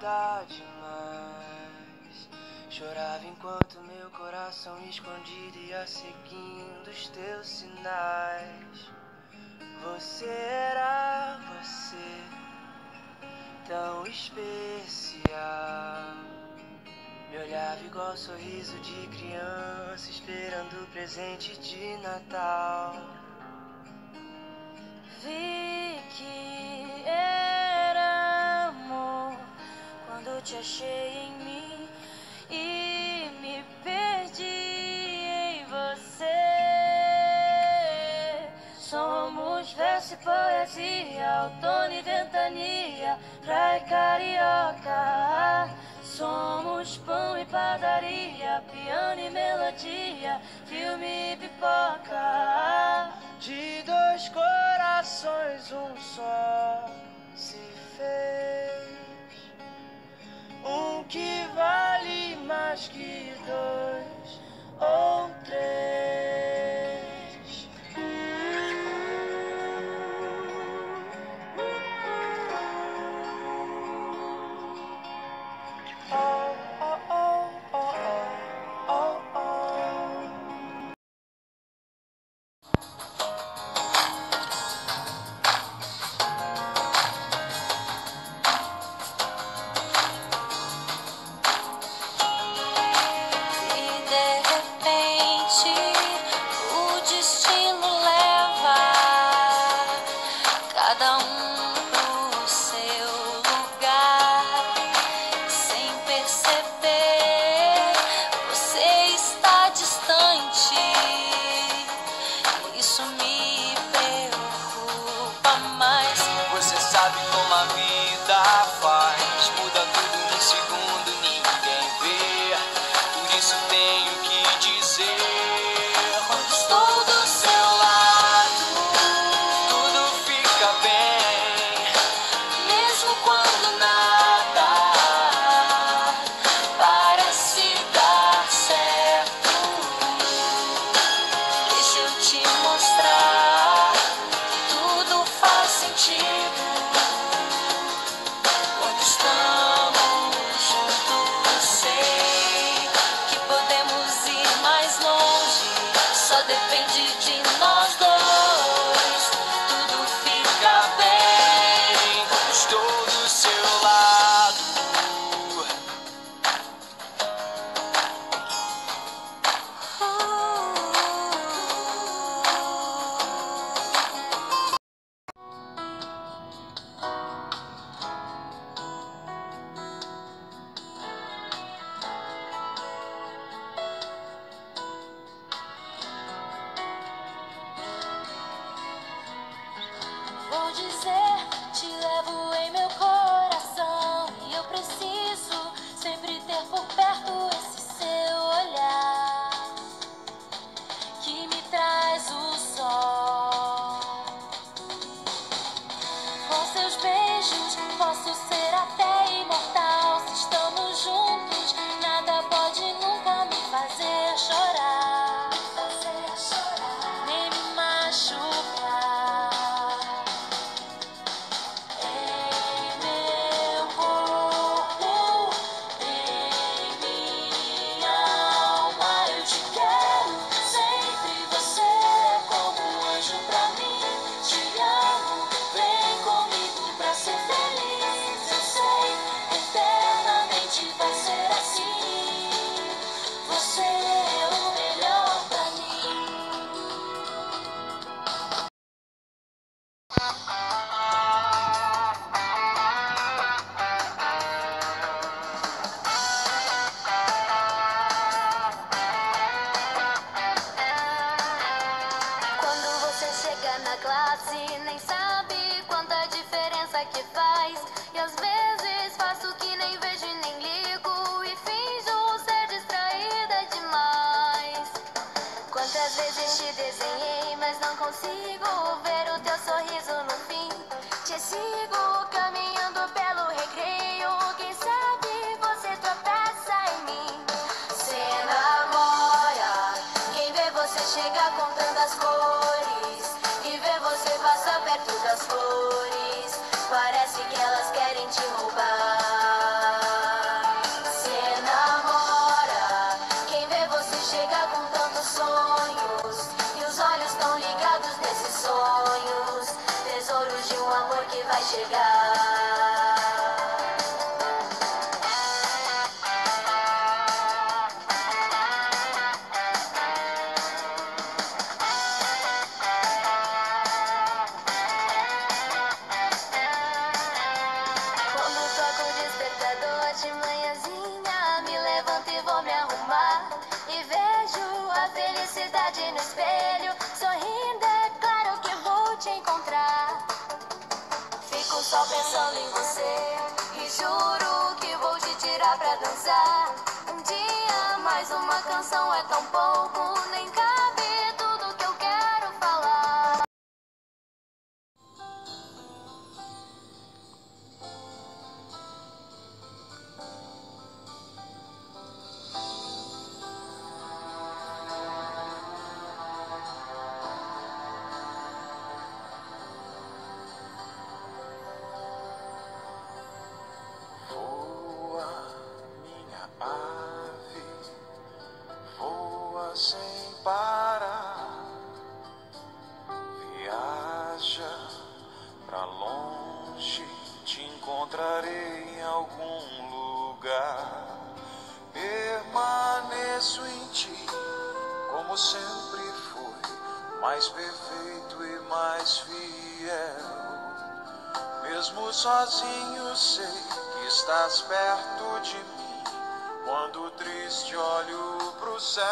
nada demais. Chorava enquanto meu coração escondido ia seguindo os teus sinais. Você era você, tão especial. Me olhava igual sorriso de criança, esperando o presente de Natal. Poesia, outono e ventania, praia carioca. Somos pão e padaria, piano e melodia, filme e pipoca. De dois corações, te mostrar, tudo faz sentido. Quando estamos juntos, sei que podemos ir mais longe. Só depende de classe, nem sabe quanta diferença que faz. E às vezes faço que nem vejo e nem ligo. E finjo ser distraída demais. Quantas vezes te desenhei, mas não consigo ver o teu sorriso no fim. Te sigo caminhando pelo recreio. Quem sabe você tropeça em mim. Você namora. Quem vê você chegar contando as cores parece que elas querem te roubar. Se namora, quem vê você chegar com tantos sonhos, e os olhos tão ligados nesses sonhos, tesouros de um amor que vai chegar. Felicidade no espelho, sorrindo, é claro que vou te encontrar. Fico só pensando em você e juro que vou te tirar pra dançar. Um dia mais uma canção é tão pouco, lugar. Permaneço em ti, como sempre fui, mais perfeito e mais fiel. Mesmo sozinho sei que estás perto de mim. Quando triste olho pro céu.